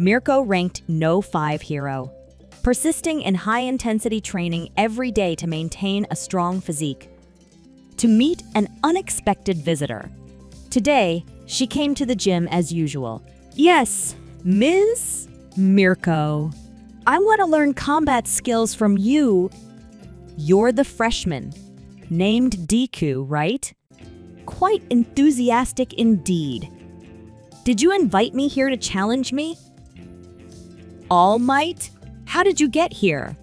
Mirko ranked no 5 hero, persisting in high-intensity training every day to maintain a strong physique. To meet an unexpected visitor. Today, she came to the gym as usual. Yes, Ms. Mirko. I want to learn combat skills from you. You're the freshman, named Deku, right? Quite enthusiastic indeed. Did you invite me here to challenge me? All Might? How did you get here?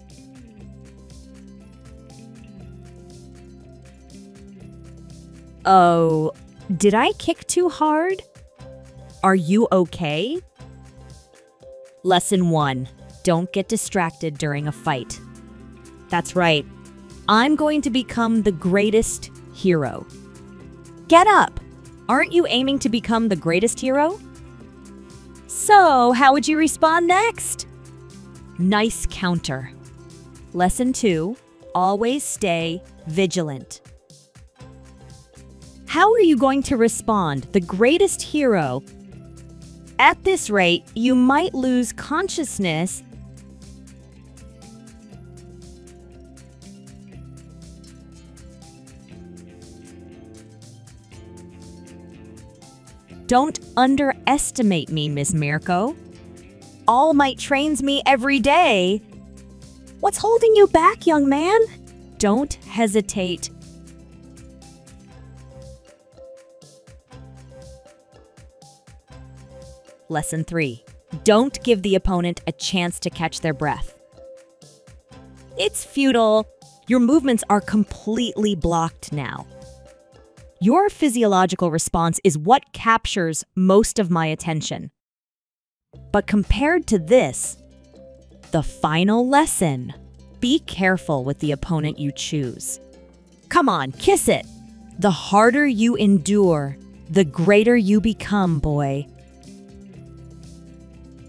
Oh, did I kick too hard? Are you okay? Lesson 1. Don't get distracted during a fight. That's right. I'm going to become the greatest hero. Get up! Aren't you aiming to become the greatest hero? So, how would you respond next? Nice counter. Lesson 2. Always stay vigilant. How are you going to respond, the greatest hero? At this rate, you might lose consciousness Don't underestimate me, Miss Mirko. All Might trains me every day. What's holding you back, young man? Don't hesitate. Lesson 3. Don't give the opponent a chance to catch their breath. It's futile. Your movements are completely blocked now. Your physiological response is what captures most of my attention. But compared to this, the final lesson be careful with the opponent you choose. Come on, kiss it. The harder you endure, the greater you become, boy.